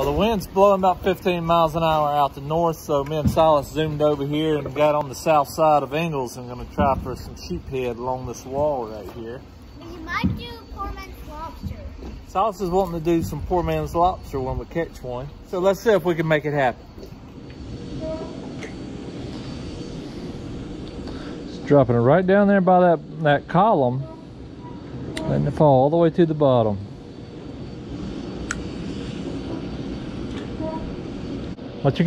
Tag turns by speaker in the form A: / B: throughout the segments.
A: Well, the wind's blowing about 15 miles an hour out the north, so me and Silas zoomed over here and got on the south side of Ingalls and gonna try for some sheephead along this wall right here.
B: We might do poor man's lobster.
A: Silas is wanting to do some poor man's lobster when we catch one. So let's see if we can make it happen. It's dropping it right down there by that, that column. Letting it fall all the way to the bottom. What you got, Si?
B: Croaker, croaker, croaker. Is that a trout? That's a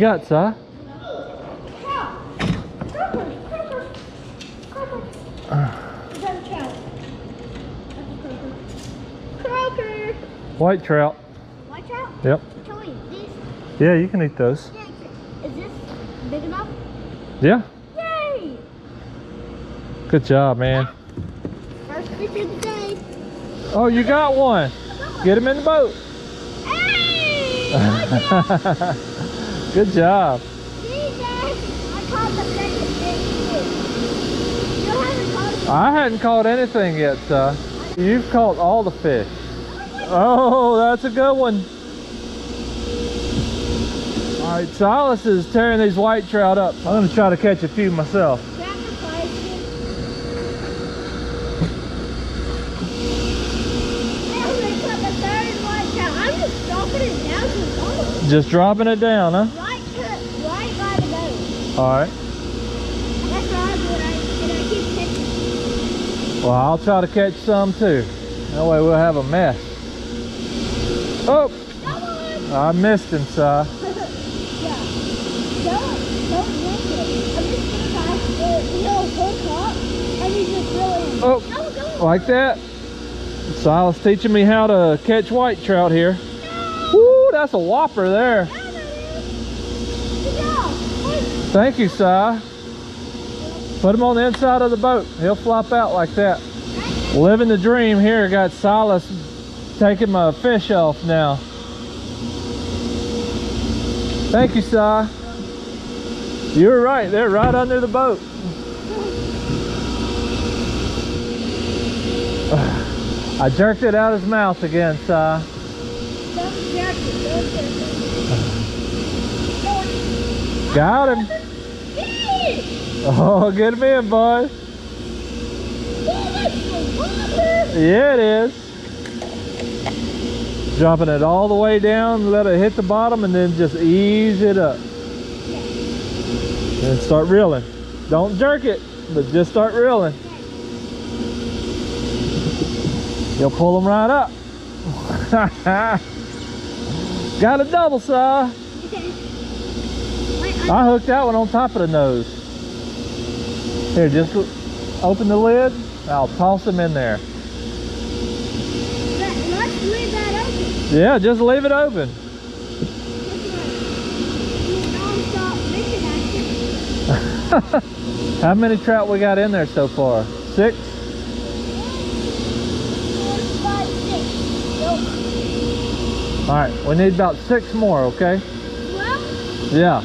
B: croaker. Croaker.
A: White trout.
B: White trout?
A: Yep. Yeah, you can eat those.
B: yeah, is this big enough?
A: Yeah.
B: Yay!
A: Good job, man.
B: First fish of the day.
A: Oh, you got one. Get him in the boat.
B: Hey! Good job. I
A: hadn't caught anything yet. You've caught all the fish. Oh, that's a good one. All right, Silas is tearing these white trout up. I'm gonna try to catch a few myself.
B: Just dropping it down,
A: huh?
B: Right to, right by the boat.
A: All right.
B: That's what I do and I, and I keep catching.
A: Well, I'll try to catch some too. That way we'll have a mess. Oh, I missed him, Si.
B: yeah. Don't, don't miss it. I'm just gonna the, you know, hook up and you just really.
A: Oh.
B: Go.
A: Like that. Silas teaching me how to catch white trout here. Woo, that's a whopper there.
B: There it is. Good job. Hey.
A: Thank you, Si. Put him on the inside of the boat. He'll flop out like that. Living the dream here. Got Silas taking my fish off now. Thank you, Si. You were right. They're right under the boat. I jerked it out his mouth again, Si.
B: Don't jerk it. Don't jerk it.
A: Got him. Oh, get him in, bud.
B: That's the water.
A: Yeah, it is. Dropping it all the way down, let it hit the bottom, and then just ease it up. And start reeling. Don't jerk it, but just start reeling. You'll pull them right up. Got a double saw. I hooked that one on top of the nose. Here, just open the lid. I'll toss them in there.
B: Let, let's leave that open.
A: Yeah, just leave it open.
B: Non-stop fishing action.
A: How many trout we got in there so far? Six?
B: Four, five, six. Nope.
A: All right, we need about six more, okay?
B: Well,
A: yeah.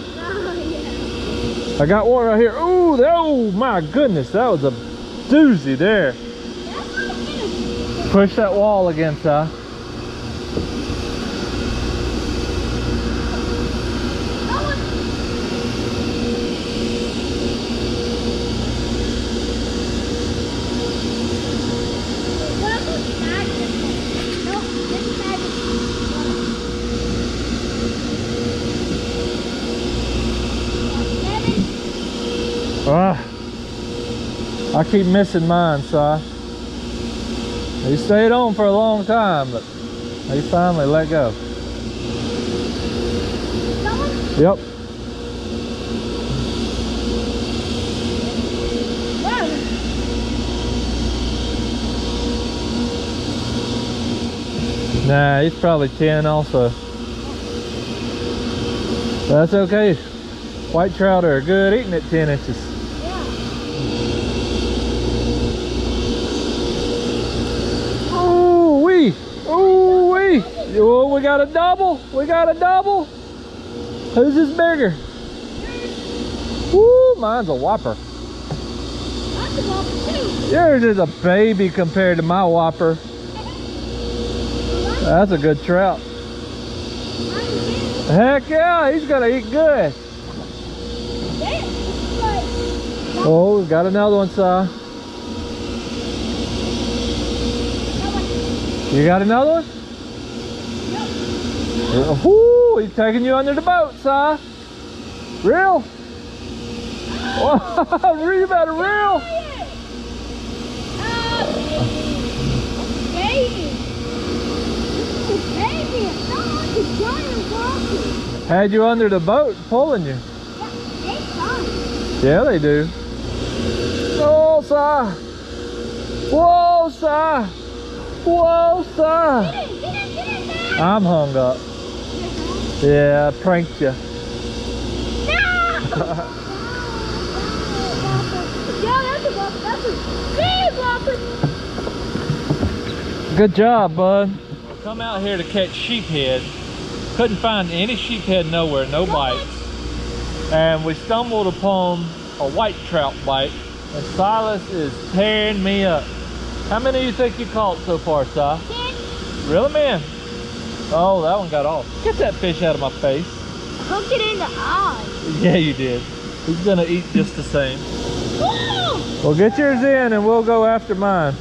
A: I got one right here. Ooh, that- oh my goodness, that was a doozy there.
B: That's not a finish.
A: Push that wall again, Si.
B: That one. That one's magnet. Nope, it's magnet. Seven.
A: Ah, I keep missing mine, Si. He stayed on for a long time, but he finally let go. Yep. Nah, he's probably 10 also. That's okay. White trout are good eating at 10 inches.
B: Yeah.
A: Ooh wee! Ooh wee! We got a double! We got a double! Who's this bigger? Woo! Mine's a whopper.
B: A ball too.
A: Yours is a baby compared to my whopper. That's a good trout. Heck yeah, he's gonna eat good. Oh, we got another one, Si. You got another one? He's taking you under the boat, Si. Reel. Whoa, you better reel.
B: A giant.
A: Had you under the boat pulling you.
B: Yeah, they
A: do. Oh, Si. Whoa, Si. Whoa, Si.
B: Get it, get it, get it, Dad.
A: I'm hung up. Yeah, I pranked you.
B: No! Yeah, that's a whopper. That's a big whopper.
A: Good job, bud. Come out here to catch sheephead. Couldn't find any sheephead nowhere, no bites. And we stumbled upon a white trout bite. And Silas is tearing me up. How many do you think you caught so far, Si?
B: Ten.
A: Really, man? Oh, that one got off. Get that fish out of my face.
B: Hook it in the eye.
A: Yeah, you did. He's gonna eat just the same. Well, get yours in and we'll go after mine.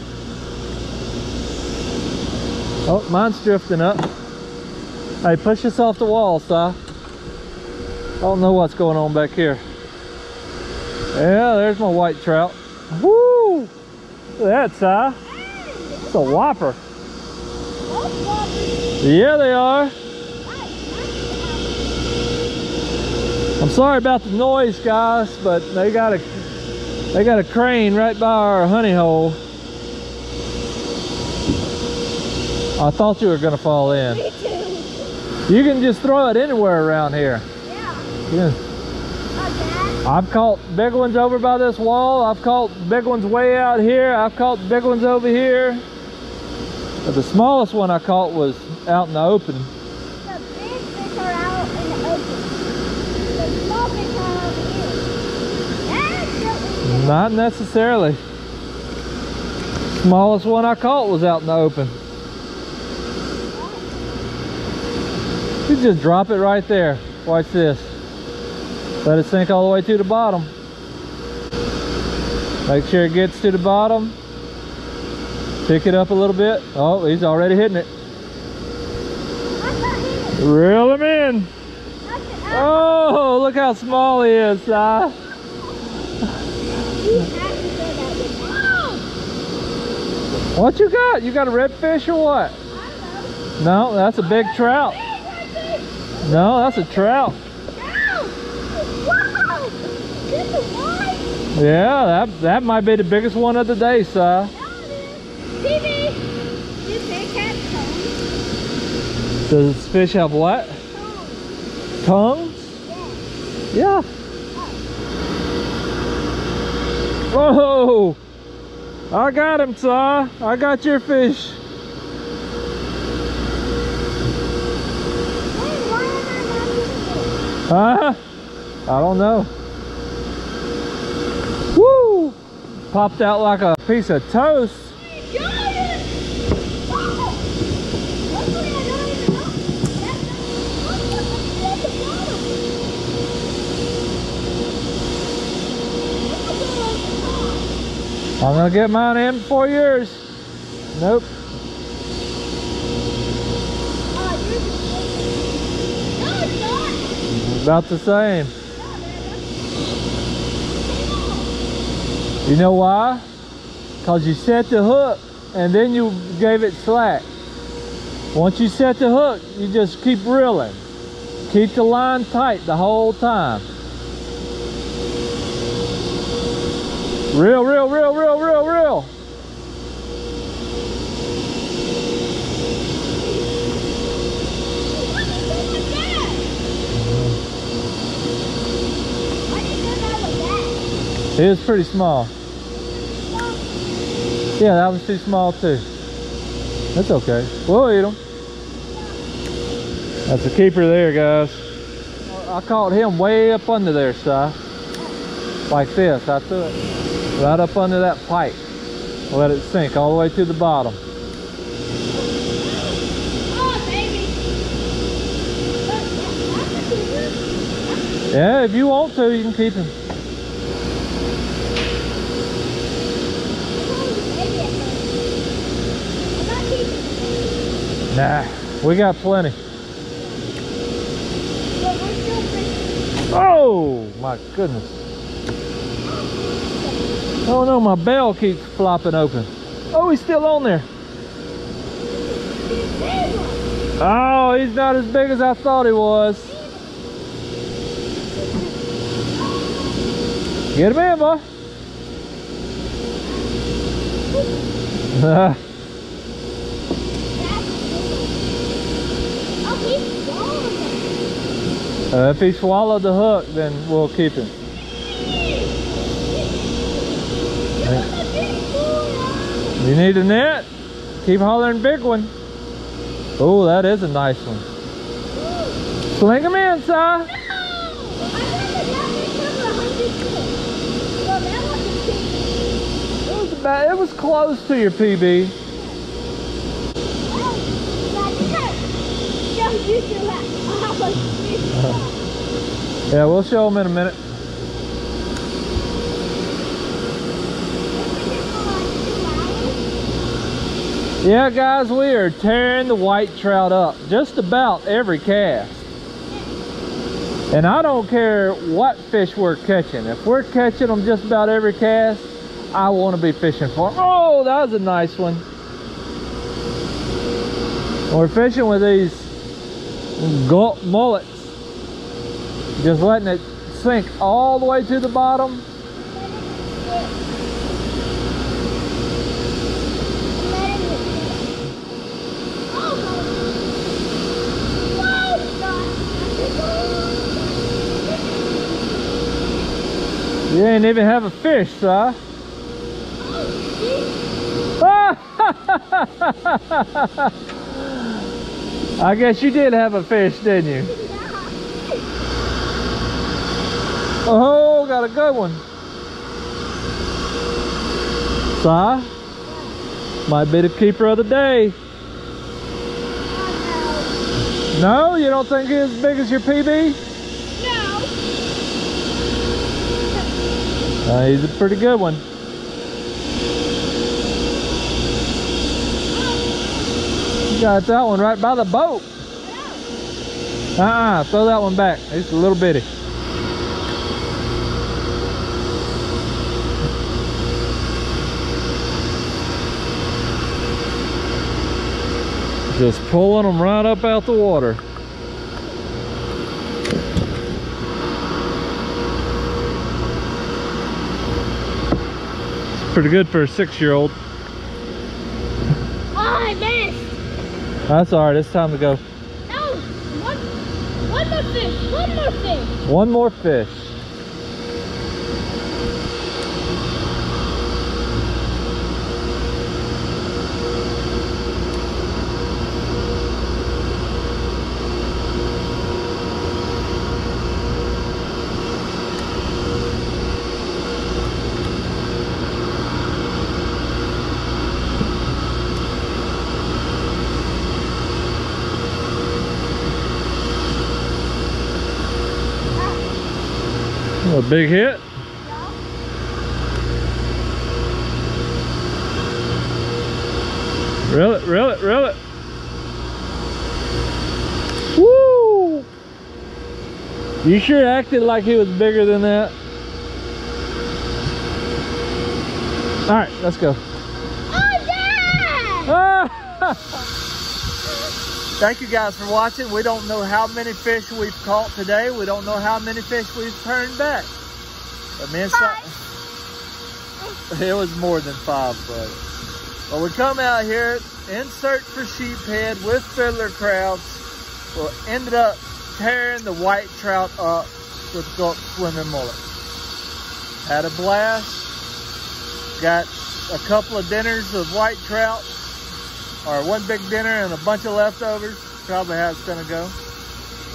A: Oh, mine's drifting up. Hey, push this off the wall, Si. I don't know what's going on back here. Yeah, there's my white trout. Woo! Look at that, Si. It's a whopper. Yeah, they are. I'm sorry about the noise, guys, but they got a they got a crane right by our honey hole. I thought you were gonna fall in.
B: Me too.
A: You can just throw it anywhere around here.
B: Yeah.
A: Yeah.
B: Dad.
A: I've caught big ones over by this wall. I've caught big ones way out here. I've caught big ones over here. But the smallest one I caught was out in the open.
B: The big fish are out in the open. The small fish are over here. That's what we
A: Not necessarily. Smallest one I caught was out in the open. You just drop it right there. Watch this. Let it sink all the way to the bottom. Make sure it gets to the bottom. Pick it up a little bit. Oh, he's already hitting it. Reel him in.
B: Oh.
A: Look how small he is, Si. What you got? You got a redfish or what? No, that's a big trout. No, that's a trout. Yeah, that that might be the biggest one of the day, Si.
B: Now it is. TV. Do big cats tongues?
A: Does fish have what?
B: Tongues.
A: Tongues?
B: Yeah.
A: Yeah. Whoa! I got him, Si. I got your fish.
B: Hey, why am I not using it?
A: Huh? I don't know. Woo! Popped out like a piece of toast.
B: Giant! Wow! Luckily, I don't even know. That's look, look, look at the bottom. Look at the top.
A: I'm gonna get mine in four years. Nope. About the same. You know why? Because you set the hook and then you gave it slack. Once you set the hook, you just keep reeling. Keep the line tight the whole time. Reel, reel, reel, reel, reel, reel.
B: Why did you do like that? Why did real, real, real, real, real.
A: It was pretty small. Yeah, that was too small too. That's okay. We'll eat them. That's a keeper there, guys. I caught him way up under there, Si. Like this. I it right up under that pipe. Let it sink all the way to the bottom. Yeah, if you want to, you can keep him. Nah, we got plenty. Oh, my goodness. Oh no, my bell keeps flopping open. Oh, he's still on there. Oh, he's not as big as I thought he was. Get him in, boy.
B: Oh.
A: Uh, if he swallowed the hook, then we'll keep him. You need a net? Keep hollering big one. Oh, that is a nice one. Sling him in, Si.
B: No! I thought that that was over 100 feet. Well, that wasn't big.
A: It was about, it was close to your PB. Yeah, we'll show him in a minute. Yeah, guys, we are tearing the white trout up just about every cast. And I don't care what fish we're catching. If we're catching them just about every cast, I want to be fishing for 'em. Oh, that was a nice one. We're fishing with these mullets. Just letting it sink all the way to the bottom. You ain't even have a fish, Si. I guess you did have a fish, didn't you? Oh, got a good one. Si, might be the keeper of the day. No, you don't think he's as big as your PB? Uh, he's a pretty good one. Got that one right by the boat. Uh-uh, throw that one back. It's a little bitty. Just pulling them right up out the water. Pretty good for a six-year-old.
B: Oh, I missed.
A: That's all right. It's time to go.
B: No, one, one more fish. One more fish.
A: One more fish. A big hit. Reel it, reel it, reel it. Woo! You sure acted like he was bigger than that. All right, let's go.
B: Oh, Dad!
A: Thank you guys for watching. We don't know how many fish we've caught today. We don't know how many fish we've turned back. But me and Si- it was more than five, buddy. Well, we come out here in search for sheephead with fiddler crabs. Well, ended up tearing the white trout up with gulp swimming mullet. Had a blast. Got a couple of dinners of white trout, or one big dinner and a bunch of leftovers. Probably how it's gonna go.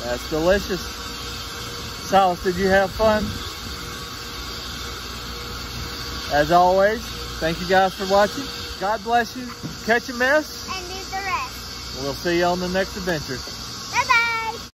A: That's delicious. Silas, did you have fun? As always, thank you guys for watching. God bless you. Catch a mess.
B: And do the rest.
A: We'll see you on the next adventure.